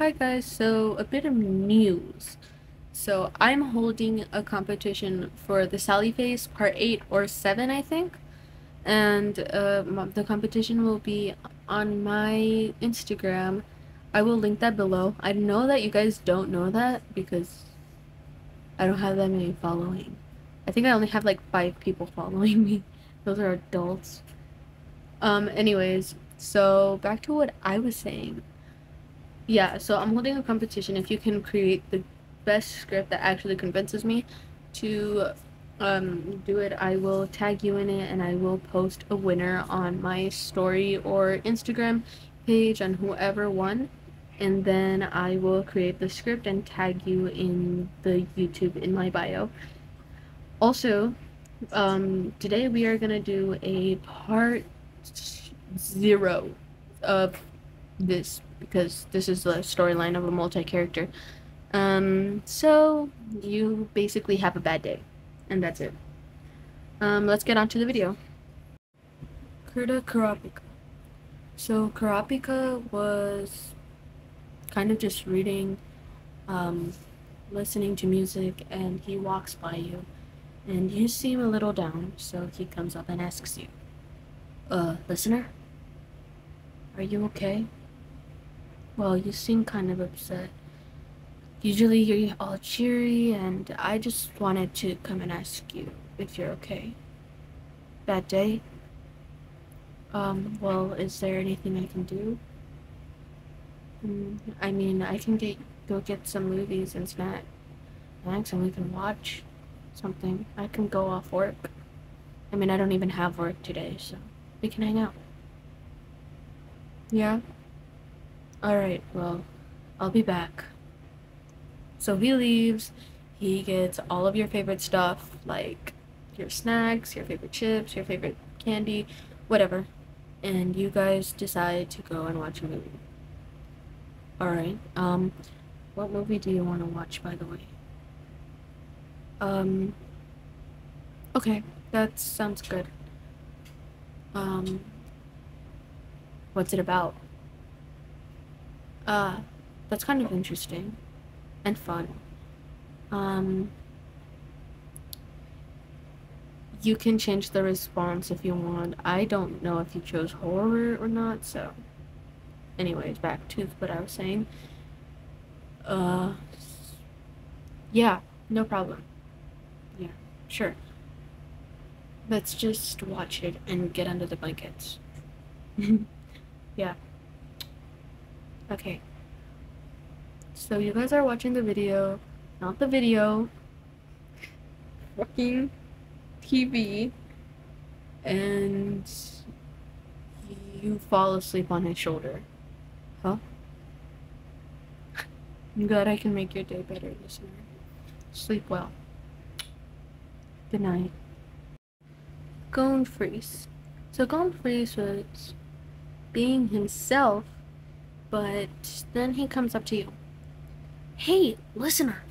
Hi guys, so a bit of news. So I'm holding a competition for the Sally Face Part 8 or 7 I think. And uh, the competition will be on my Instagram. I will link that below. I know that you guys don't know that because I don't have that many following. I think I only have like 5 people following me. Those are adults. Um anyways, so back to what I was saying yeah, so I'm holding a competition. If you can create the best script that actually convinces me to um, do it, I will tag you in it and I will post a winner on my story or Instagram page on whoever won. And then I will create the script and tag you in the YouTube in my bio. Also, um, today we are going to do a part zero of this because this is the storyline of a multi-character. Um, so you basically have a bad day, and that's it. Um, let's get on to the video. Kurta Kurapika. So Kurapika was kind of just reading, um, listening to music, and he walks by you, and you seem a little down, so he comes up and asks you, uh, listener? Are you okay? Well, you seem kind of upset. Usually you're all cheery, and I just wanted to come and ask you if you're okay. Bad day? Um, well, is there anything I can do? Mm, I mean, I can get go get some movies and snack, snacks, and we can watch something. I can go off work. I mean, I don't even have work today, so we can hang out. Yeah? Alright, well, I'll be back. So he leaves, he gets all of your favorite stuff, like your snacks, your favorite chips, your favorite candy, whatever. And you guys decide to go and watch a movie. Alright, um, what movie do you want to watch, by the way? Um, okay, that sounds good. Um, what's it about? Uh, that's kind of interesting and fun. Um, you can change the response if you want. I don't know if you chose horror or not, so. Anyways, back to what I was saying. Uh, yeah, no problem. Yeah, sure. Let's just watch it and get under the blankets. yeah. Okay. So you guys are watching the video, not the video. Fucking TV. And you fall asleep on his shoulder. Huh? I'm glad I can make your day better, listener. Sleep well. Good night. Gon Freeze. So Gon Freeze was being himself but then he comes up to you. Hey, listener.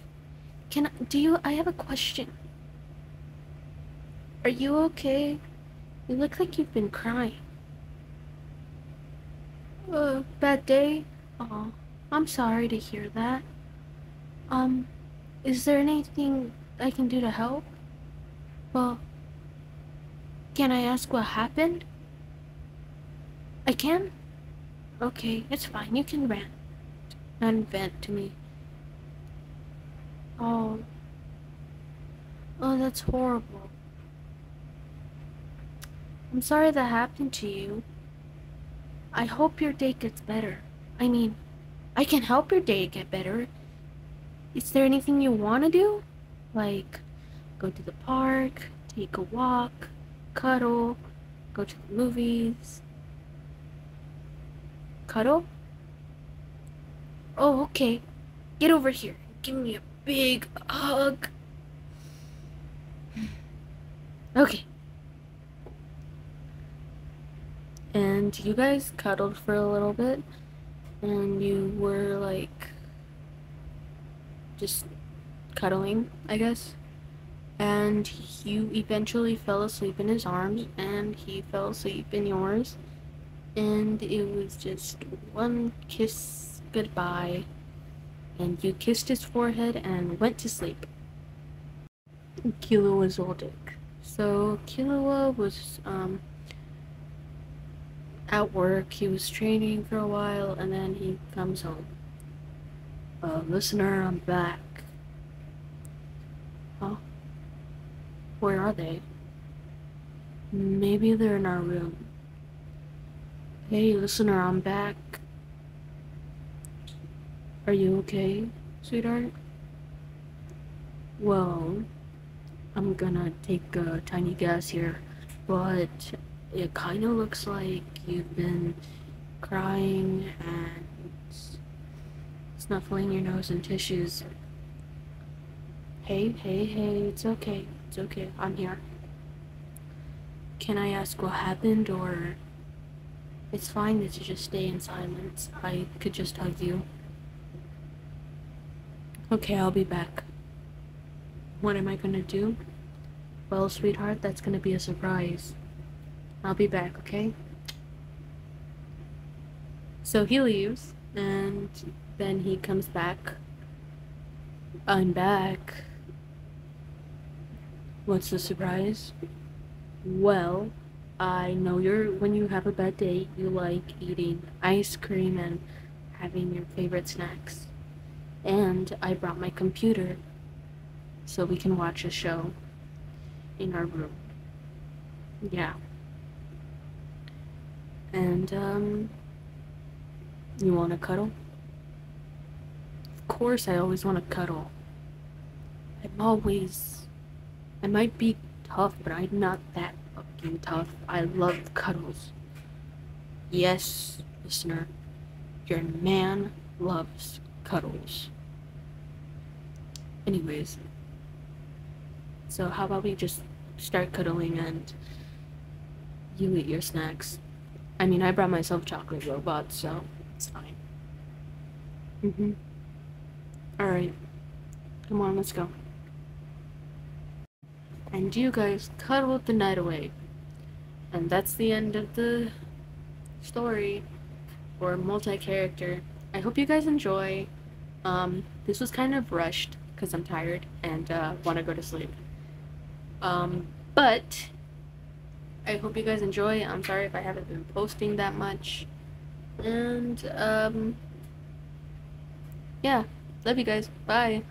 Can do you I have a question. Are you okay? You look like you've been crying. Uh, bad day? Oh, I'm sorry to hear that. Um, is there anything I can do to help? Well, can I ask what happened? I can? Okay, it's fine. You can rant and vent to me. Oh. Oh, that's horrible. I'm sorry that happened to you. I hope your day gets better. I mean, I can help your day get better. Is there anything you want to do? Like, go to the park, take a walk, cuddle, go to the movies, Cuddle? Oh, okay. Get over here. Give me a big hug. Okay. And you guys cuddled for a little bit, and you were like just cuddling, I guess. And you eventually fell asleep in his arms, and he fell asleep in yours and it was just one kiss goodbye and you kissed his forehead and went to sleep. Killua Zoldyck. So Killua was um, at work. He was training for a while, and then he comes home. Uh, listener, I'm back. Huh? Where are they? Maybe they're in our room. Hey, listener, I'm back. Are you okay, sweetheart? Well, I'm gonna take a tiny guess here, but it kind of looks like you've been crying and snuffling your nose in tissues. Hey, hey, hey, it's okay. It's okay. I'm here. Can I ask what happened, or it's fine that you just stay in silence? I could just hug you. Okay, I'll be back. What am I gonna do? Well, sweetheart, that's gonna be a surprise. I'll be back, okay? So he leaves, and then he comes back. I'm back. What's the surprise? Well, I know you're when you have a bad day, you like eating ice cream and having your favorite snacks. And I brought my computer so we can watch a show in our room. Yeah. And, um, you want to cuddle? Of course, I always want to cuddle. I'm always. I might be tough, but I'm not that fucking tough. I love cuddles. Yes, listener, your man loves cuddles. Anyways, so how about we just start cuddling and you eat your snacks? I mean, I brought myself chocolate robots, so it's fine. Mm-hmm. Alright. Come on, let's go. And you guys cuddled the night away. And that's the end of the story or multi-character. I hope you guys enjoy. Um, this was kind of rushed because I'm tired and uh, want to go to sleep. Um, but I hope you guys enjoy. I'm sorry if I haven't been posting that much. And um, yeah, love you guys. Bye.